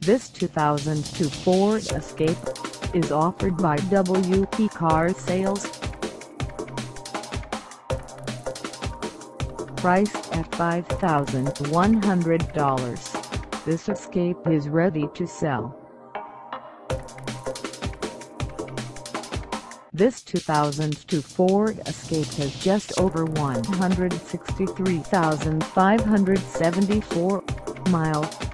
This 2002 Ford Escape is offered by WP Car Sales. Priced at $5,100, this Escape is ready to sell. This 2002 Ford Escape has just over 163,574 miles.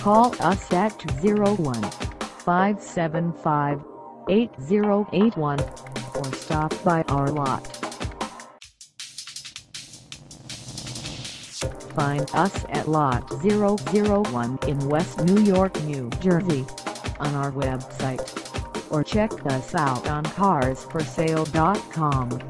Call us at 201-575-8081 or stop by our lot. Find us at Lot 001 in West New York, New Jersey on our website or check us out on carsforsale.com.